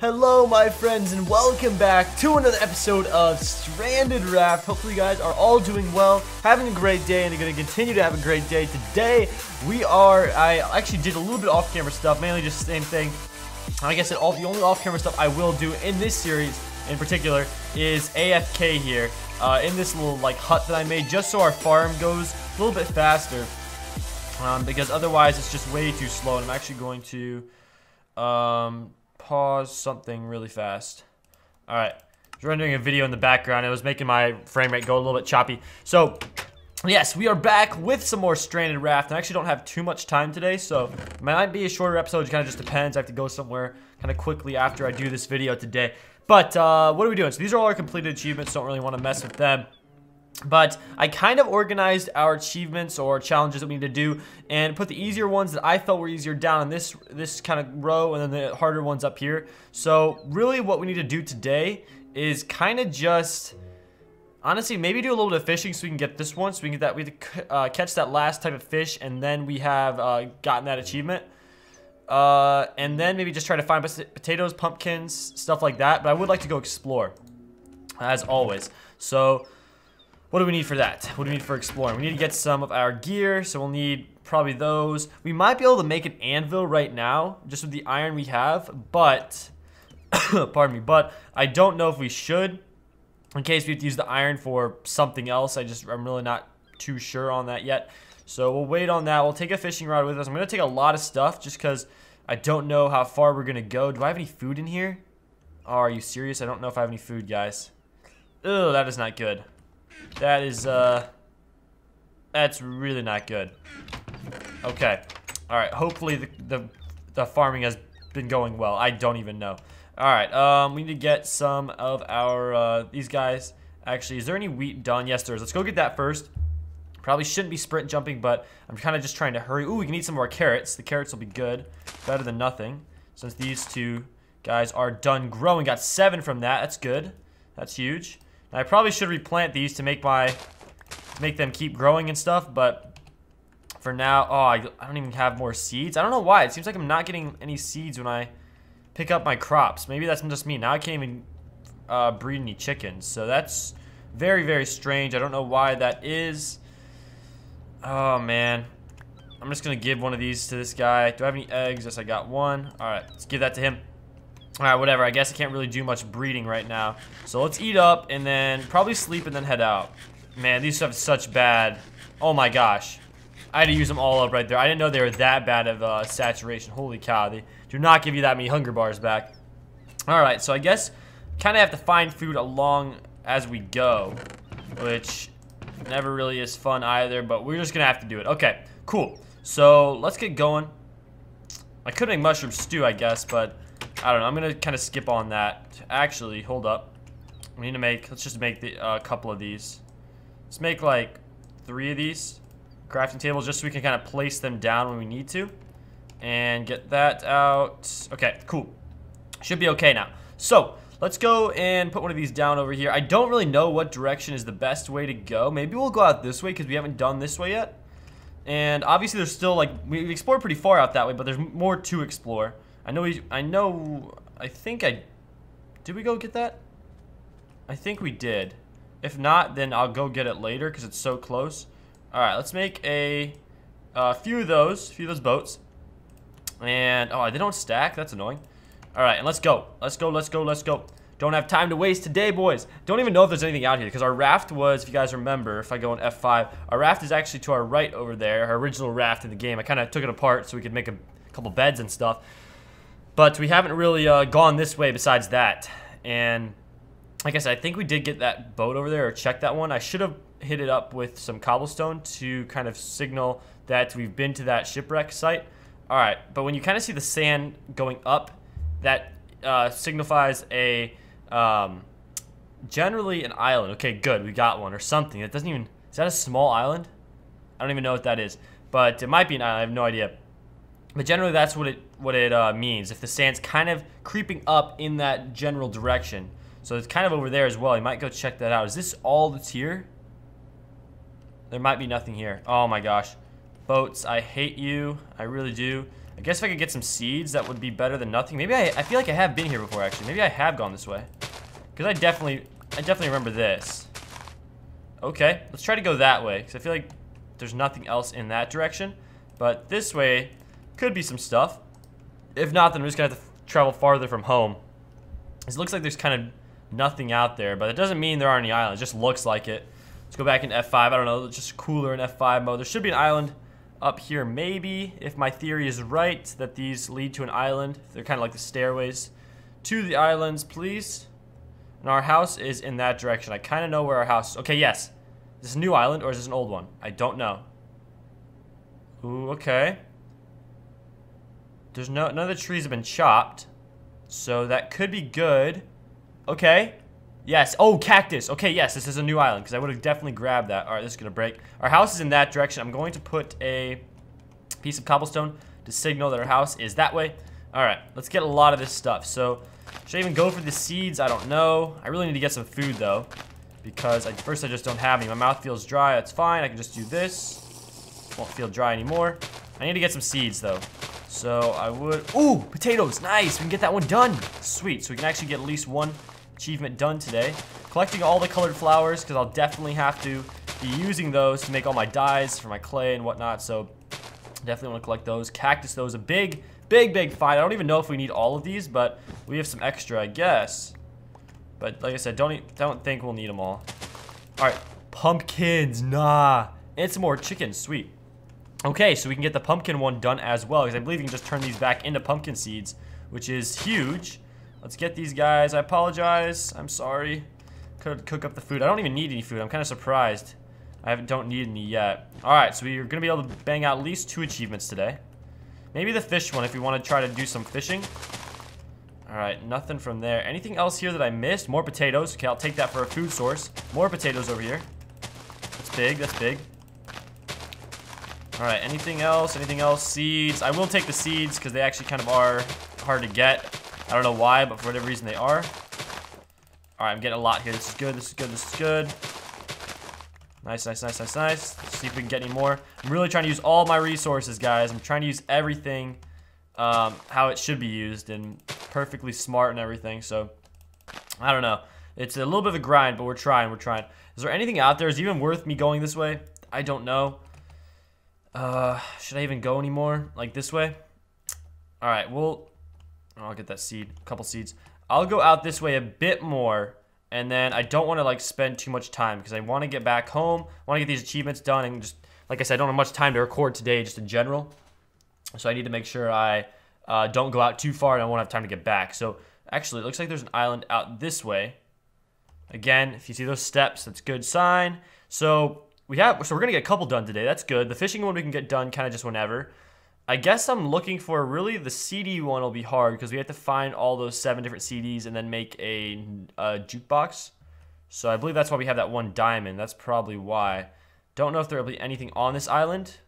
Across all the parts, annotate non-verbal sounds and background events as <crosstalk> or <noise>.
Hello my friends and welcome back to another episode of Stranded Raft. Hopefully you guys are all doing well, having a great day and are going to continue to have a great day. Today we are, I actually did a little bit off camera stuff, mainly just the same thing. I said, all the only off camera stuff I will do in this series in particular is AFK here uh, in this little like hut that I made just so our farm goes a little bit faster um, because otherwise it's just way too slow and I'm actually going to um, pause something really fast. All right, I rendering a video in the background. It was making my frame rate go a little bit choppy. So, yes, we are back with some more Stranded Raft. I actually don't have too much time today, so it might be a shorter episode. It kind of just depends. I have to go somewhere kind of quickly after I do this video today. But, uh, what are we doing? So these are all our completed achievements. Don't really want to mess with them. But I kind of organized our achievements or challenges that we need to do and put the easier ones that I felt were easier down in this this kind of row and then the harder ones up here. So really what we need to do today is kind of just honestly maybe do a little bit of fishing so we can get this one so we can get that we have to uh, catch that last type of fish and then we have uh, gotten that achievement. Uh, and then maybe just try to find potatoes, pumpkins, stuff like that. But I would like to go explore as always. So what do we need for that? What do we need for exploring? We need to get some of our gear, so we'll need probably those. We might be able to make an anvil right now, just with the iron we have, but, <coughs> pardon me, but I don't know if we should, in case we have to use the iron for something else. I just, I'm really not too sure on that yet. So we'll wait on that. We'll take a fishing rod with us. I'm going to take a lot of stuff just because I don't know how far we're going to go. Do I have any food in here? Oh, are you serious? I don't know if I have any food, guys. Ugh, that is not good. That is, uh... That's really not good. Okay. Alright, hopefully the, the, the farming has been going well. I don't even know. Alright, um, we need to get some of our, uh, these guys. Actually, is there any wheat done? Yes, there is. Let's go get that first. Probably shouldn't be sprint jumping, but I'm kind of just trying to hurry. Ooh, we can eat some more carrots. The carrots will be good. Better than nothing. Since these two guys are done growing. Got seven from that. That's good. That's huge. I probably should replant these to make my make them keep growing and stuff, but for now, oh, I, I don't even have more seeds. I don't know why. It seems like I'm not getting any seeds when I pick up my crops. Maybe that's just me. Now I can't even uh, breed any chickens, so that's very, very strange. I don't know why that is. Oh, man. I'm just going to give one of these to this guy. Do I have any eggs? Yes, I got one. All right, let's give that to him. Alright, whatever. I guess I can't really do much breeding right now. So let's eat up and then probably sleep and then head out. Man, these have such bad... Oh my gosh. I had to use them all up right there. I didn't know they were that bad of uh, saturation. Holy cow. They do not give you that many hunger bars back. Alright, so I guess kind of have to find food along as we go. Which never really is fun either, but we're just going to have to do it. Okay, cool. So let's get going. I could make mushroom stew, I guess, but I don't know. I'm going to kind of skip on that. Actually, hold up. We need to make, let's just make a uh, couple of these. Let's make like three of these crafting tables just so we can kind of place them down when we need to. And get that out. Okay, cool. Should be okay now. So, let's go and put one of these down over here. I don't really know what direction is the best way to go. Maybe we'll go out this way because we haven't done this way yet. And obviously there's still like, we explored pretty far out that way, but there's more to explore. I know we, I know, I think I, did we go get that? I think we did. If not, then I'll go get it later because it's so close. All right, let's make a, a few of those, a few of those boats. And, oh, they don't stack? That's annoying. All right, and let's go. Let's go, let's go, let's go. Don't have time to waste today, boys. Don't even know if there's anything out here because our raft was, if you guys remember, if I go on F5, our raft is actually to our right over there, our original raft in the game. I kind of took it apart so we could make a couple beds and stuff. But we haven't really uh, gone this way besides that. And like I said, I think we did get that boat over there or check that one. I should have hit it up with some cobblestone to kind of signal that we've been to that shipwreck site. All right, but when you kind of see the sand going up, that uh, signifies a um, generally an island. Okay, good, we got one or something. It doesn't even is that a small island? I don't even know what that is, but it might be an island. I have no idea. But generally, that's what it what it uh, means. If the sand's kind of creeping up in that general direction, so it's kind of over there as well. You might go check that out. Is this all that's here? There might be nothing here. Oh my gosh, boats! I hate you. I really do. I guess if I could get some seeds, that would be better than nothing. Maybe I, I feel like I have been here before, actually. Maybe I have gone this way. Because I definitely, I definitely remember this. Okay, let's try to go that way. Because I feel like there's nothing else in that direction. But this way could be some stuff. If not, then we're just to have to travel farther from home. It looks like there's kind of nothing out there, but it doesn't mean there aren't any islands. It just looks like it. Let's go back in F5. I don't know, it's just cooler in F5 mode. There should be an island up here, maybe, if my theory is right, that these lead to an island. They're kind of like the stairways to the islands, please. And our house is in that direction. I kind of know where our house is. Okay, yes. Is this a new island or is this an old one? I don't know. Ooh, okay. There's no, none of the trees have been chopped. So that could be good. Okay. Yes. Oh, cactus. Okay, yes, this is a new island because I would have definitely grabbed that. All right, this is going to break. Our house is in that direction. I'm going to put a piece of cobblestone to signal that our house is that way. All right, let's get a lot of this stuff. So, should I even go for the seeds? I don't know. I really need to get some food, though, because at first I just don't have any. My mouth feels dry. That's fine. I can just do this. Won't feel dry anymore. I need to get some seeds, though. So I would, ooh, potatoes, nice, we can get that one done. Sweet, so we can actually get at least one achievement done today. Collecting all the colored flowers, because I'll definitely have to be using those to make all my dyes for my clay and whatnot, so definitely want to collect those. Cactus, those, a big, big, big find. I don't even know if we need all of these, but we have some extra, I guess. But like I said, don't, don't think we'll need them all. All right, pumpkins, nah. And some more chickens, sweet. Okay, so we can get the pumpkin one done as well, because I believe you can just turn these back into pumpkin seeds, which is huge. Let's get these guys. I apologize. I'm sorry. Could cook up the food. I don't even need any food. I'm kind of surprised. I don't need any yet. All right, so we're going to be able to bang out at least two achievements today. Maybe the fish one if we want to try to do some fishing. All right, nothing from there. Anything else here that I missed? More potatoes. Okay, I'll take that for a food source. More potatoes over here. That's big. That's big. All right, anything else? Anything else? Seeds. I will take the seeds because they actually kind of are hard to get. I don't know why, but for whatever reason they are. All right, I'm getting a lot here. This is good. This is good. This is good. Nice, nice, nice, nice, nice. Let's see if we can get any more. I'm really trying to use all my resources, guys. I'm trying to use everything um, how it should be used and perfectly smart and everything. So, I don't know. It's a little bit of a grind, but we're trying. We're trying. Is there anything out there? Is it even worth me going this way? I don't know. Uh, should I even go anymore? Like this way? All right, well, I'll get that seed, a couple seeds. I'll go out this way a bit more, and then I don't want to like spend too much time because I want to get back home, I want to get these achievements done, and just like I said, I don't have much time to record today, just in general. So I need to make sure I uh, don't go out too far, and I won't have time to get back. So actually, it looks like there's an island out this way. Again, if you see those steps, that's good sign. So we have, so we're gonna get a couple done today. That's good. The fishing one we can get done kind of just whenever. I guess I'm looking for really the CD one will be hard because we have to find all those seven different CDs and then make a, a jukebox. So I believe that's why we have that one diamond. That's probably why. Don't know if there will be anything on this island.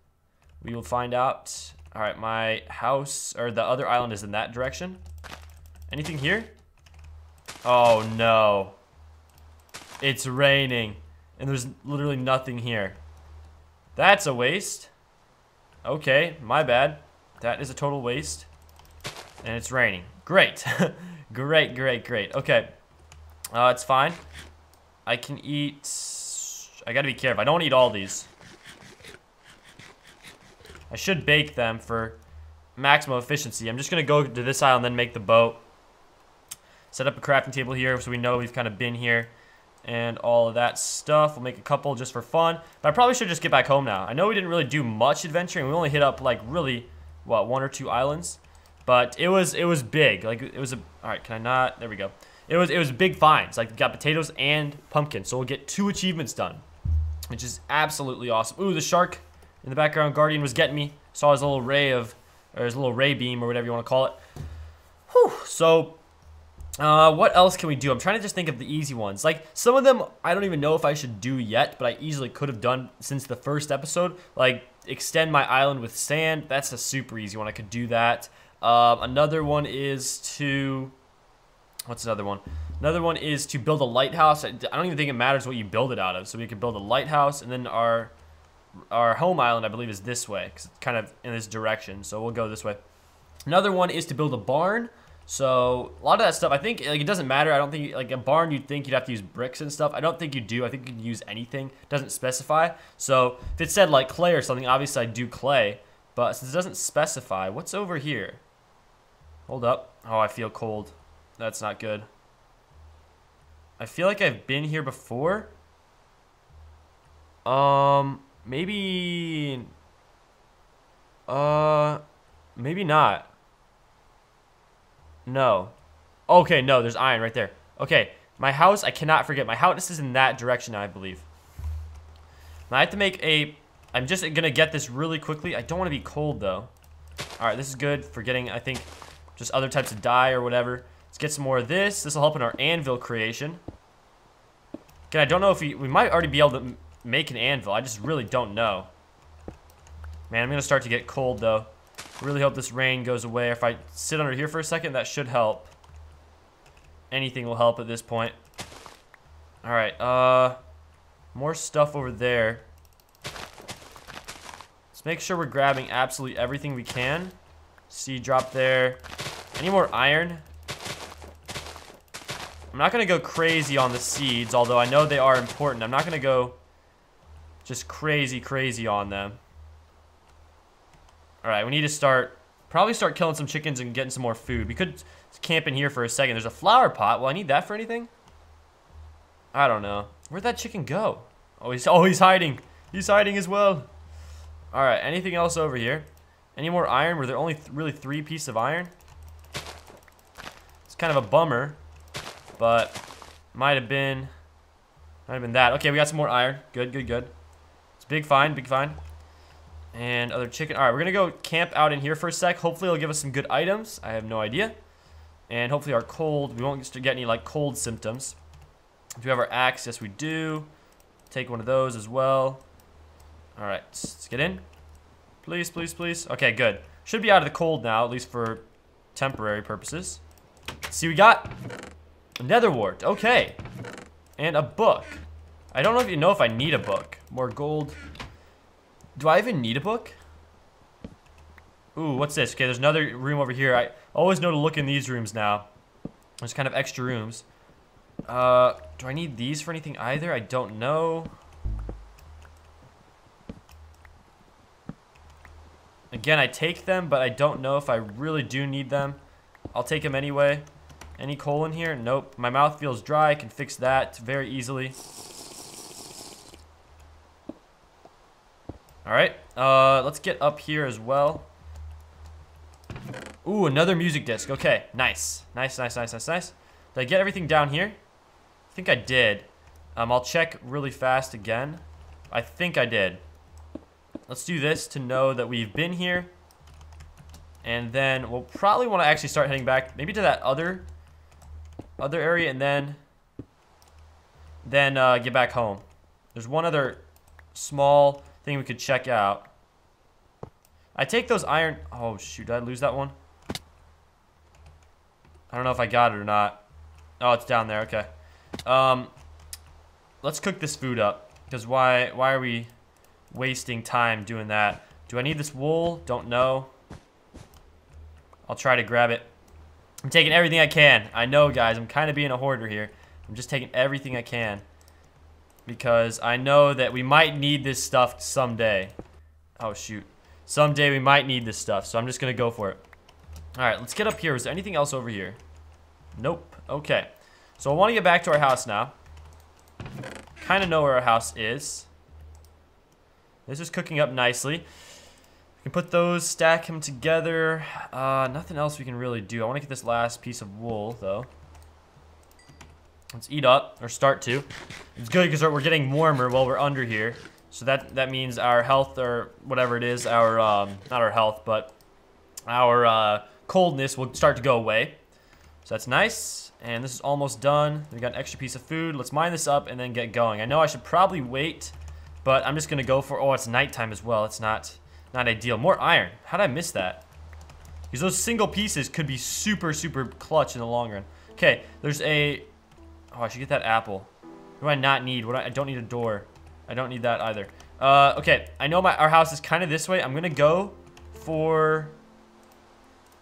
We will find out. All right, my house or the other island is in that direction. Anything here? Oh no. It's raining. And there's literally nothing here. That's a waste. Okay, my bad. That is a total waste. And it's raining. Great. <laughs> great, great, great. Okay. Uh, it's fine. I can eat... I gotta be careful. I don't eat all these. I should bake them for maximum efficiency. I'm just gonna go to this island and then make the boat. Set up a crafting table here so we know we've kind of been here and all of that stuff. We'll make a couple just for fun. But I probably should just get back home now. I know we didn't really do much adventuring. We only hit up like really, what, one or two islands. But it was it was big. Like it was a all right. Can I not? There we go. It was it was big finds. Like got potatoes and pumpkin. So we'll get two achievements done, which is absolutely awesome. Ooh, the shark in the background. Guardian was getting me. Saw his little ray of or his little ray beam or whatever you want to call it. Whew. So uh, what else can we do? I'm trying to just think of the easy ones. Like, some of them I don't even know if I should do yet, but I easily could have done since the first episode. Like, extend my island with sand. That's a super easy one. I could do that. Um, another one is to... What's another one? Another one is to build a lighthouse. I don't even think it matters what you build it out of. So we could build a lighthouse, and then our our home island, I believe, is this way. Because it's kind of in this direction. So we'll go this way. Another one is to build a barn. So a lot of that stuff, I think like it doesn't matter. I don't think like a barn you'd think you'd have to use bricks and stuff. I don't think you do. I think you can use anything. It doesn't specify. So if it said like clay or something, obviously I'd do clay. But since it doesn't specify, what's over here? Hold up. Oh, I feel cold. That's not good. I feel like I've been here before. Um, maybe... Uh, maybe not. No. Okay, no, there's iron right there. Okay, my house, I cannot forget. My house is in that direction, I believe. Now I have to make a... I'm just going to get this really quickly. I don't want to be cold, though. Alright, this is good for getting, I think, just other types of dye or whatever. Let's get some more of this. This will help in our anvil creation. Again, I don't know if we... We might already be able to make an anvil. I just really don't know. Man, I'm going to start to get cold, though. Really hope this rain goes away. If I sit under here for a second, that should help. Anything will help at this point. Alright, uh... More stuff over there. Let's make sure we're grabbing absolutely everything we can. Seed drop there. Any more iron? I'm not to go crazy on the seeds, although I know they are important. I'm not to go just crazy, crazy on them. Alright, we need to start, probably start killing some chickens and getting some more food. We could camp in here for a second. There's a flower pot. Will I need that for anything? I don't know. Where'd that chicken go? Oh, he's, oh, he's hiding. He's hiding as well. Alright, anything else over here? Any more iron? Were there only th really three pieces of iron? It's kind of a bummer, but might have been, might have been that. Okay, we got some more iron. Good, good, good. It's big find, big find. And other chicken. All right, we're going to go camp out in here for a sec. Hopefully it'll give us some good items. I have no idea. And hopefully our cold, we won't get any like cold symptoms. Do we have our axe? Yes, we do. Take one of those as well. All right, let's get in. Please, please, please. Okay, good. Should be out of the cold now, at least for temporary purposes. see, we got nether wart. Okay. And a book. I don't know if you know if I need a book. More gold. Do I even need a book? Ooh, what's this? Okay, there's another room over here. I always know to look in these rooms now. There's kind of extra rooms. Uh, do I need these for anything either? I don't know. Again, I take them, but I don't know if I really do need them. I'll take them anyway. Any coal in here? Nope. My mouth feels dry. I can fix that very easily. Alright, uh, let's get up here as well. Ooh, another music disc. Okay, nice. Nice, nice, nice, nice, nice. Did I get everything down here? I think I did. Um, I'll check really fast again. I think I did. Let's do this to know that we've been here. And then we'll probably want to actually start heading back, maybe to that other other area, and then then uh, get back home. There's one other small thing we could check out. I take those iron... Oh, shoot. Did I lose that one? I don't know if I got it or not. Oh, it's down there. Okay. Um, let's cook this food up. Because why, why are we wasting time doing that? Do I need this wool? Don't know. I'll try to grab it. I'm taking everything I can. I know, guys. I'm kind of being a hoarder here. I'm just taking everything I can because I know that we might need this stuff someday. Oh, shoot. Someday we might need this stuff, so I'm just going to go for it. All right, let's get up here. Is there anything else over here? Nope. Okay. So I want to get back to our house now. Kind of know where our house is. This is cooking up nicely. We can put those, stack them together. Uh, nothing else we can really do. I want to get this last piece of wool, though. Let's eat up, or start to. It's good because we're getting warmer while we're under here. So that, that means our health, or whatever it is, our, um, not our health, but our uh, coldness will start to go away. So that's nice. And this is almost done. We got an extra piece of food. Let's mine this up and then get going. I know I should probably wait, but I'm just going to go for... Oh, it's nighttime as well. It's not, not ideal. More iron. How did I miss that? Because those single pieces could be super, super clutch in the long run. Okay, there's a Oh, I should get that apple. What do I not need? What I, I don't need a door. I don't need that either. Uh, okay, I know my our house is kind of this way. I'm gonna go for.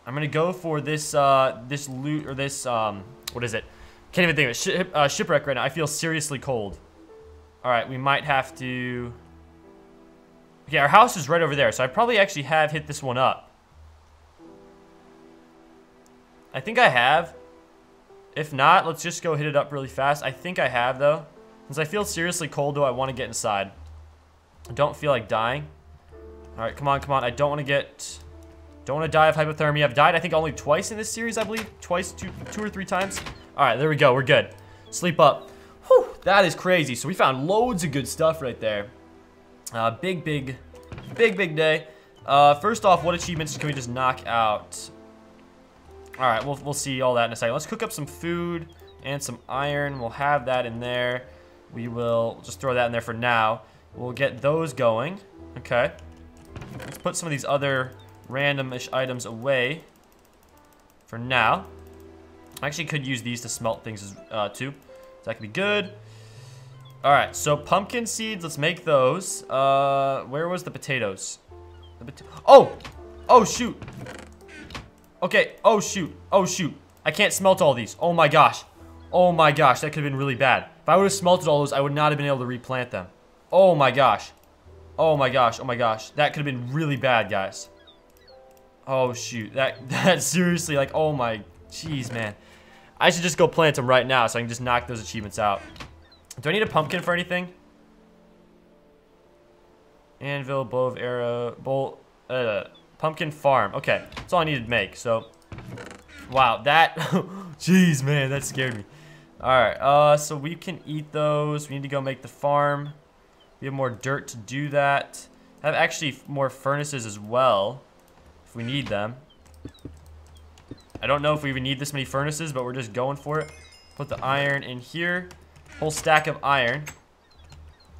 I'm gonna go for this uh, this loot or this um, what is it? Can't even think of it. Ship, uh, shipwreck right now. I feel seriously cold. All right, we might have to. Okay, our house is right over there, so I probably actually have hit this one up. I think I have. If not, let's just go hit it up really fast. I think I have, though. Since I feel seriously cold, though, I want to get inside. I don't feel like dying. All right, come on, come on. I don't want to get... Don't want to die of hypothermia. I've died, I think, only twice in this series, I believe. Twice, two, two or three times. All right, there we go. We're good. Sleep up. Whew, that is crazy. So we found loads of good stuff right there. Uh, big, big, big, big day. Uh, first off, what achievements can we just knock out? All right, we'll, we'll see all that in a second. Let's cook up some food and some iron. We'll have that in there. We will just throw that in there for now. We'll get those going. Okay. Let's put some of these other randomish items away for now. I actually could use these to smelt things uh, too. So that could be good. All right, so pumpkin seeds, let's make those. Uh, where was the potatoes? The pota oh! Oh, shoot. Okay, oh, shoot. Oh, shoot. I can't smelt all these. Oh, my gosh. Oh, my gosh, that could have been really bad. If I would have smelted all those, I would not have been able to replant them. Oh, my gosh. Oh, my gosh. Oh, my gosh. That could have been really bad, guys. Oh, shoot. That, <laughs> that seriously, like, oh, my... Jeez, man. I should just go plant them right now so I can just knock those achievements out. Do I need a pumpkin for anything? Anvil, bow of arrow, bolt, uh, pumpkin farm. Okay, that's all I needed to make. So, wow, that, <laughs> jeez, man, that scared me. All right, uh, so we can eat those. We need to go make the farm. We have more dirt to do that. have actually more furnaces as well, if we need them. I don't know if we even need this many furnaces, but we're just going for it. Put the iron in here. Whole stack of iron.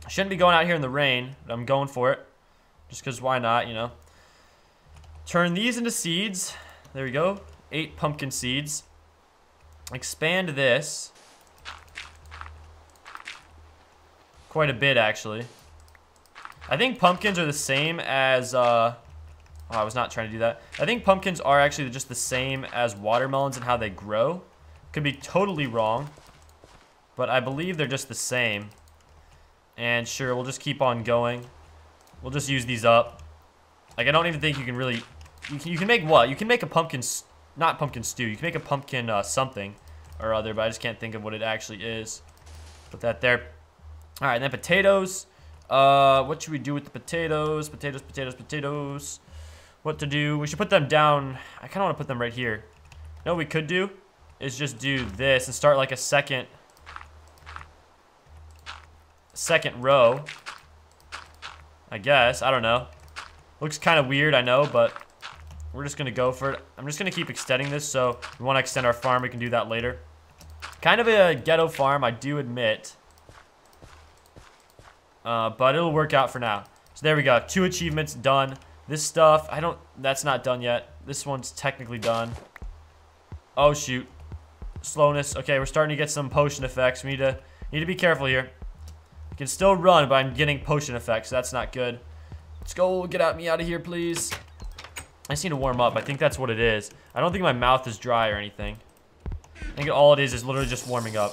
Shouldn't be going out here in the rain, but I'm going for it. Just because why not, you know. Turn these into seeds. There we go. Eight pumpkin seeds. Expand this. Quite a bit, actually. I think pumpkins are the same as... Uh, oh, I was not trying to do that. I think pumpkins are actually just the same as watermelons and how they grow. Could be totally wrong. But I believe they're just the same. And sure, we'll just keep on going. We'll just use these up. Like, I don't even think you can really... You can, you can make what? You can make a pumpkin... Not pumpkin stew. You can make a pumpkin uh, something or other, but I just can't think of what it actually is. Put that there. All right, and then potatoes. Uh, what should we do with the potatoes? Potatoes, potatoes, potatoes. What to do? We should put them down. I kind of want to put them right here. You know what we could do? Is just do this and start like a second second row. I guess. I don't know. Looks kind of weird, I know, but we're just going to go for it. I'm just going to keep extending this, so we want to extend our farm. We can do that later. Kind of a ghetto farm, I do admit. Uh, but it'll work out for now. So there we go. Two achievements done. This stuff, I don't, that's not done yet. This one's technically done. Oh, shoot. Slowness. Okay, we're starting to get some potion effects. We need to, need to be careful here can still run, but I'm getting potion effects, so that's not good. Let's go, get out me out of here, please. I just need to warm up. I think that's what it is. I don't think my mouth is dry or anything. I think all it is is literally just warming up.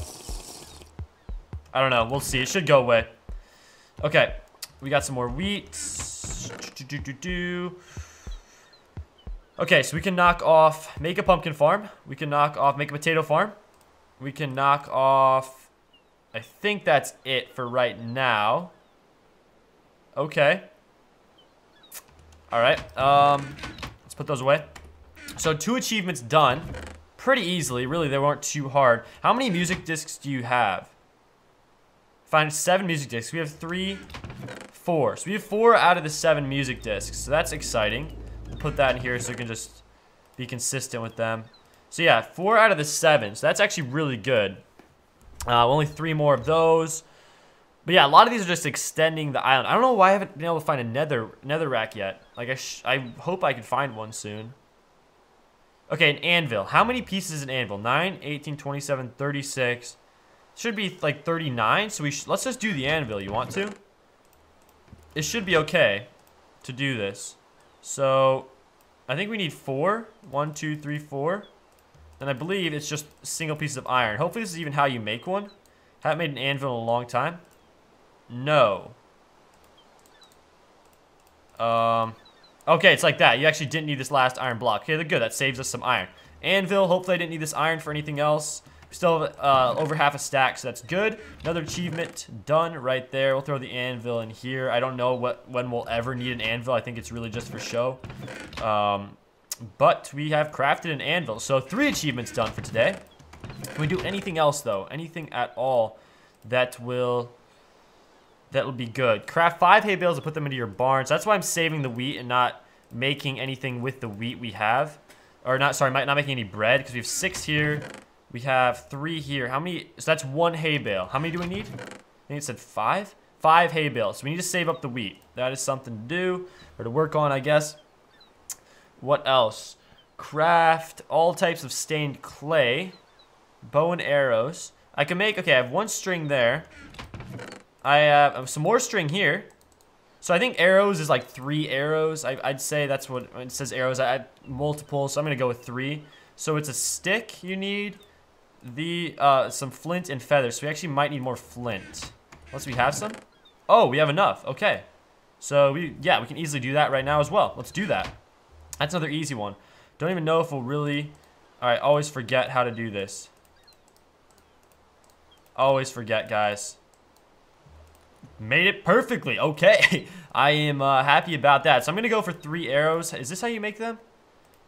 I don't know. We'll see. It should go away. Okay. We got some more wheat. Okay, so we can knock off, make a pumpkin farm. We can knock off, make a potato farm. We can knock off I think that's it for right now. Okay. All right. Um, put those away. So two achievements done pretty easily. Really, they weren't too hard. How many music discs do you have? Find seven music discs. We have three, four. So we have four out of the seven music discs. So that's exciting. put that in here so we can just be consistent with them. So yeah, four out of the seven. So that's actually really good. Uh, only three more of those. But yeah, a lot of these are just extending the island. I don't know why I haven't been able to find a nether nether rack yet. Like, I, I hope I can find one soon. Okay, an anvil. How many pieces is an anvil? 9, 18, 27, 36. Should be like 39, so we let's just do the anvil. You want to? It should be okay to do this. So, I think we need four. One, two, three, four. And I believe it's just single pieces of iron. Hopefully this is even how you make one. Haven't made an anvil in a long time. No. Um, okay, it's like that. You actually didn't need this last iron block. Okay, good. That saves us some iron. Anvil, hopefully I didn't need this iron for anything else. Still have uh, over half a stack, so that's good. Another achievement done right there. We'll throw the anvil in here. I don't know what when we'll ever need an anvil. I think it's really just for show. Um, but we have crafted an anvil. So three achievements done for today. Can we do anything else, though? Anything at all that will that will be good. Craft five hay bales and put them into your barns. That's why I'm saving the wheat and not making anything with the wheat we have. Or not, sorry, not making any bread because we have six here. We have three here. How many? So that's one hay bale. How many do we need? I think it said five? Five hay bales. So we need to save up the wheat. That is something to do or to work on, I guess. What else? Craft all types of stained clay. Bow and arrows. I can make, okay, I have one string there. I have some more string here. So I think arrows is like three arrows. I, would say that's what it says arrows. I multiple, so I'm to go with three. So it's a stick you need, the uh, some flint and feathers. So we actually might need more flint. Unless we have some. Oh, we have enough. Okay. So we, yeah, we can easily do that right now as well. Let's do that. That's another easy one. Don't even know if we'll really... Alright, always forget how to do this. Always forget, guys. Made it perfectly. <laughs> Okay. I am uh, happy about that. So I'm going to go for three arrows. Is this how you make them?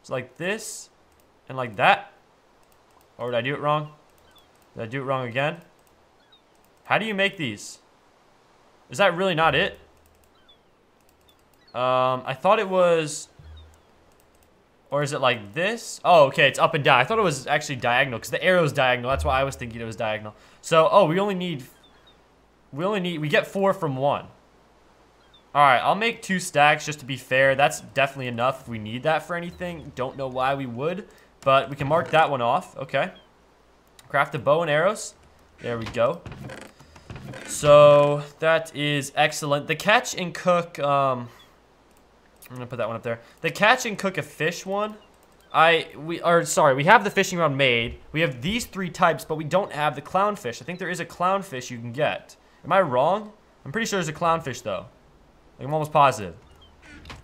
It's like this and like that. Or did I do it wrong? Did I do it wrong again? How do you make these? Is that really not it? Um, I thought it was... Or is it like this? Oh, okay, it's up and down. I thought it was actually diagonal because the arrow is diagonal. That's why I was thinking it was diagonal. So, oh, we only need... We only need... We get four from one. Alright, I'll make two stacks just to be fair. That's definitely enough if we need that for anything. Don't know why we would. But we can mark that one off. Okay. Craft a bow and arrows. There we go. So, that is excellent. The catch and cook... Um, I'm gonna put that one up there. The catch and cook a fish one. I we are sorry. We have the fishing rod made. We have these three types, but we don't have the clownfish. I think there is a clownfish you can get. Am I wrong? I'm pretty sure there's a clownfish though. Like, I'm almost positive.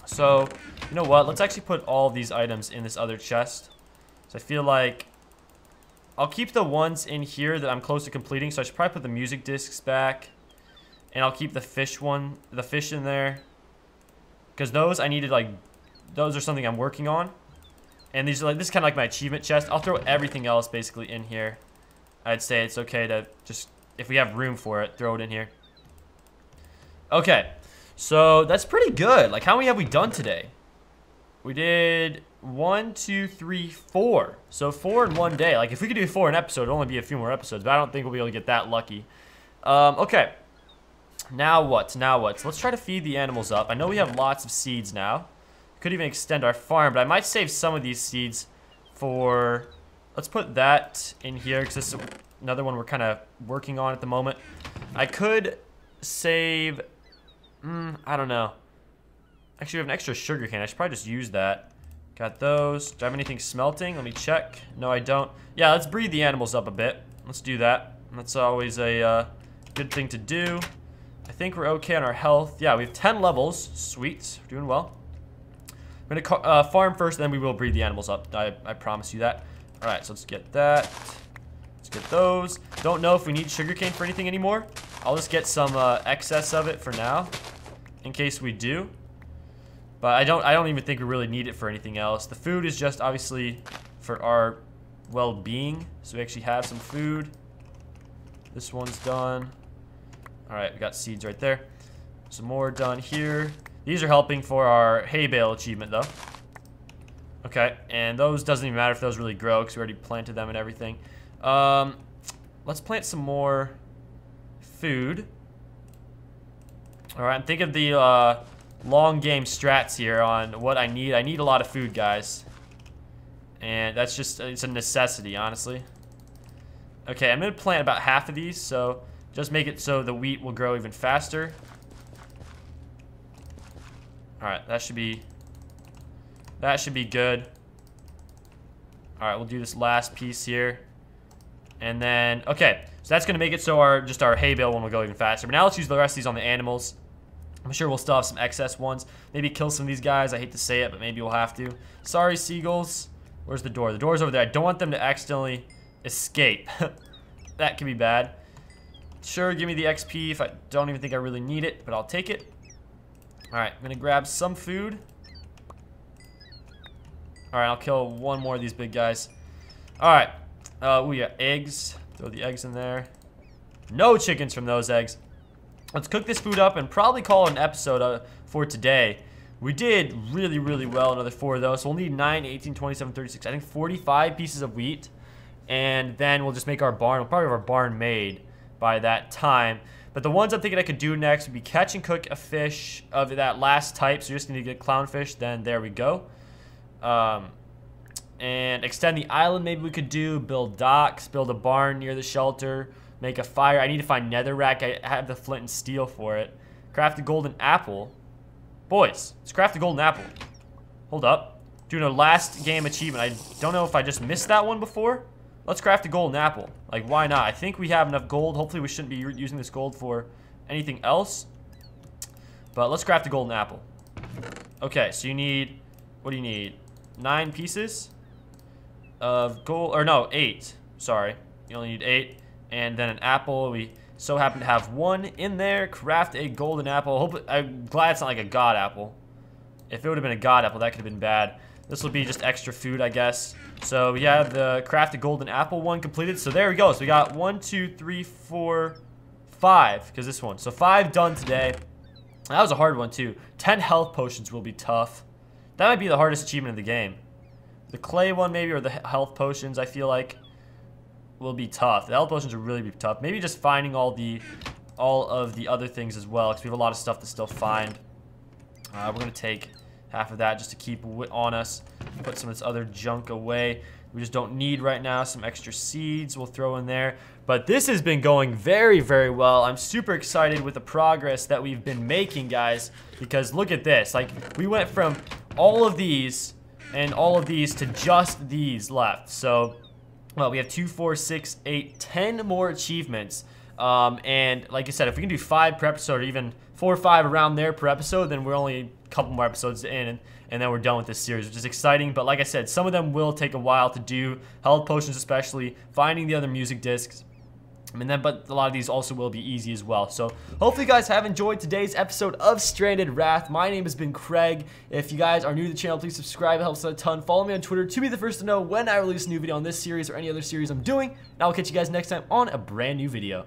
So, you know what? Let's actually put all these items in this other chest. So I feel like I'll keep the ones in here that I'm close to completing. So I should probably put the music discs back. And I'll keep the fish one, the fish in there. Because those I needed like, those are something I'm working on. And these are like, this is kind of like my achievement chest. I'll throw everything else basically in here. I'd say it's okay to just, if we have room for it, throw it in here. Okay, so that's pretty good. Like how many have we done today? We did one, two, three, four. So four in one day. Like if we could do four an episode, it'd only be a few more episodes. But I don't think we'll be able to get that lucky. Um, okay. Now what? Now what? Let's try to feed the animals up. I know we have lots of seeds now. Could even extend our farm, but I might save some of these seeds for... Let's put that in here, because this is another one we're kind of working on at the moment. I could save... Mm, I don't know. Actually, we have an extra sugar cane. I should probably just use that. Got those. Do I have anything smelting? Let me check. No, I don't. Yeah, let's breed the animals up a bit. Let's do that. That's always a uh, good thing to do. I think we're okay on our health. Yeah, we have 10 levels. Sweet. We're doing well. I'm going to uh, farm first, then we will breed the animals up. I, I promise you that. All right, so let's get that. Get those. Don't know if we need sugarcane for anything anymore. I'll just get some uh, excess of it for now, in case we do. But I don't, I don't even think we really need it for anything else. The food is just obviously for our well-being. So we actually have some food. This one's done. All right, we got seeds right there. Some more done here. These are helping for our hay bale achievement, though. Okay, and those doesn't even matter if those really grow because we already planted them and everything. Um, let's plant some more food. All right, I'm thinking of the uh, long game strats here on what I need. I need a lot of food, guys. And that's just, it's a necessity, honestly. Okay, I'm to plant about half of these, so just make it so the wheat will grow even faster. Alright, that should be That should be good. All right, we'll do this last piece here. And then, okay, so that's to make it so our just our hay bale one will go even faster. But now let's use the rest of these on the animals. I'm sure we'll still have some excess ones. Maybe kill some of these guys. I hate to say it, but maybe we'll have to. Sorry, seagulls. Where's the door? The door's over there. I don't want them to accidentally escape. <laughs> that could be bad. Sure, give me the XP if I don't even think I really need it, but I'll take it. Alright, I'm gonna grab some food. Alright, I'll kill one more of these big guys. Alright. Uh, we got eggs. Throw the eggs in there. No chickens from those eggs. Let's cook this food up and probably call an episode uh, for today. We did really, really well, another four of those. So we'll need 9, 18, 27, 36. I think 45 pieces of wheat. And then we'll just make our barn. We'll probably have our barn made by that time. But the ones I'm thinking I could do next would be catch and cook a fish of that last type. So you just need to get clownfish. Then there we go. Um, and extend the island maybe we could do. Build docks. Build a barn near the shelter. Make a fire. I need to find netherrack. I have the flint and steel for it. Craft a golden apple. Boys, let's craft a golden apple. Hold up. Doing a last game achievement. I don't know if I just missed that one before. Let's craft a golden apple. Like, why not? I think we have enough gold. Hopefully we shouldn't be using this gold for anything else. But let's craft a golden apple. Okay, so you need... What do you need? Nine pieces of gold... Or no, eight. Sorry. You only need eight. And then an apple. We so happen to have one in there. Craft a golden apple. Hope I'm glad it's not like a god apple. If it would have been a god apple, that could have been bad. This will be just extra food, I guess. So have the crafted golden apple one completed. So there we go. So we got one, two, three, four, five. Because this one. So five done today. That was a hard one too. Ten health potions will be tough. That might be the hardest achievement of the game. The clay one maybe, or the health potions, I feel like, will be tough. The health potions will really be tough. Maybe just finding all the all of the other things as well, because we have a lot of stuff to still find. Uh, we're going to take half of that just to keep on us. Put some of this other junk away. We just don't need right now. Some extra seeds we'll throw in there. But this has been going very, very well. I'm super excited with the progress that we've been making, guys. Because look at this. Like, we went from all of these and all of these to just these left. So, well, we have two, four, six, eight, ten more achievements. Um, and like I said, if we can do five per episode or even four or five around there per episode, then we're only a couple more episodes in and, and then we're done with this series, which is exciting. But like I said, some of them will take a while to do, health potions especially, finding the other music discs. And then, but a lot of these also will be easy as well. So hopefully you guys have enjoyed today's episode of Stranded Raft. My name has been Craig. If you guys are new to the channel, please subscribe. It helps a ton. Follow me on Twitter to be the first to know when I release a new video on this series or any other series I'm doing. And I'll catch you guys next time on a brand new video.